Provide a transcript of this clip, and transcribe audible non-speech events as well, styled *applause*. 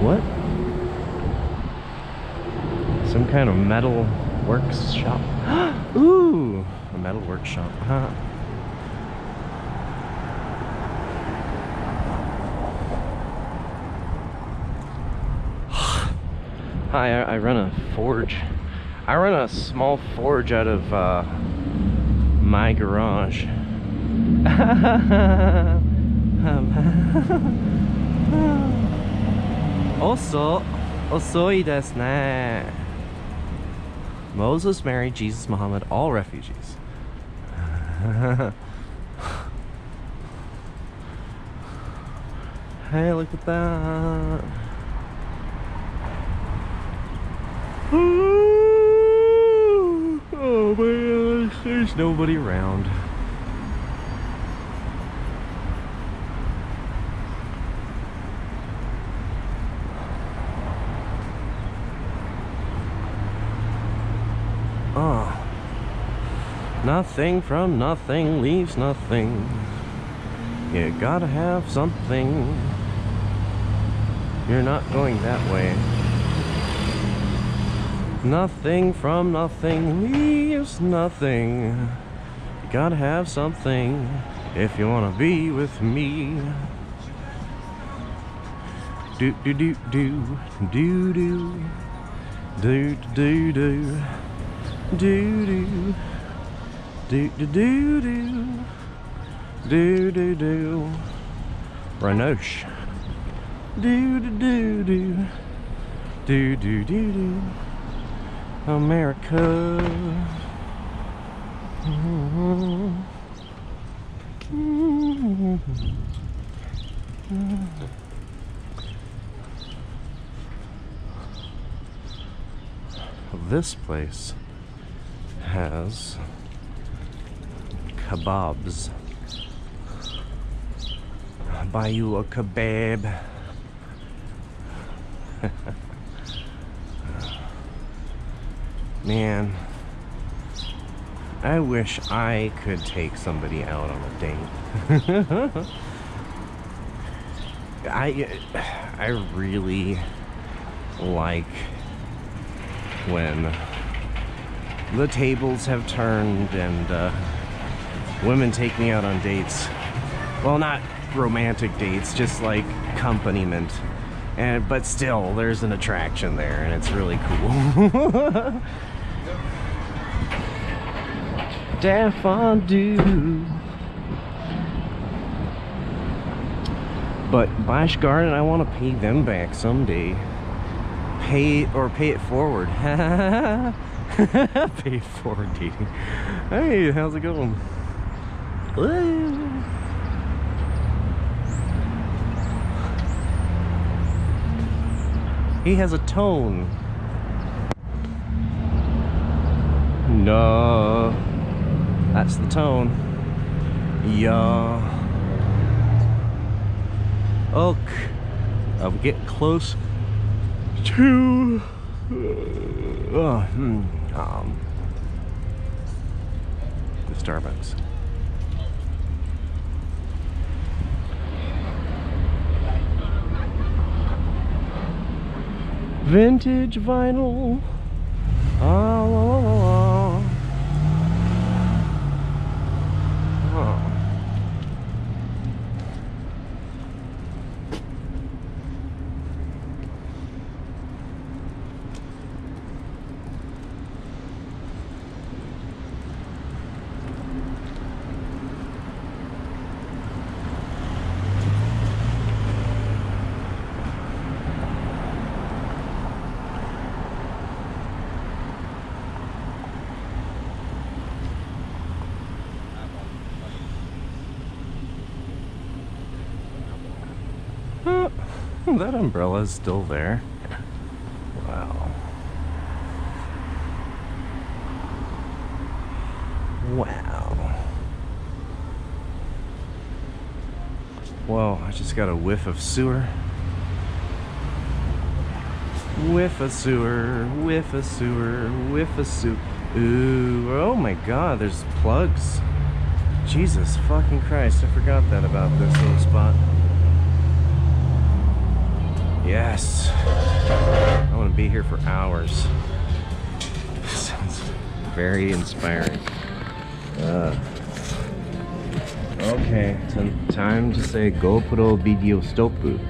What? Some kind of metal workshop. *gasps* Ooh, a metal workshop. Huh. *sighs* Hi, I, I run a forge. I run a small forge out of uh, my garage. *laughs* *laughs* *laughs* Also, Osoi desu ne. Moses, Mary, Jesus, Muhammad, all refugees. *laughs* hey, look at that. Oh man, there's nobody around. Nothing from nothing leaves nothing. You gotta have something. You're not going that way. Nothing from nothing leaves nothing. You gotta have something if you wanna be with me. Do do do do do do do do do do do do do do do do do do Renoche. Do do do do do do do do America. This place has kebabs. Buy you a kebab. *laughs* Man, I wish I could take somebody out on a date. *laughs* I I really like when the tables have turned and uh, women take me out on dates. Well, not romantic dates, just like accompaniment. And but still, there's an attraction there, and it's really cool. *laughs* Daffodil. But Bash Garden, I want to pay them back someday. Pay or pay it forward. *laughs* pay it forward dating. Hey, how's it going? He has a tone. No. That's the tone. Yeah. Ok. I'll get close to uh, hmm, um, the Starbucks. Vintage vinyl. Uh, that umbrella is still there. Wow. Wow. Whoa, I just got a whiff of sewer. Whiff a sewer, whiff a sewer, whiff a sewer. Ooh, oh my god, there's plugs. Jesus fucking Christ, I forgot that about this little spot. Yes. I want to be here for hours. This sounds very inspiring. Uh, okay, time to say GoPro video stopu.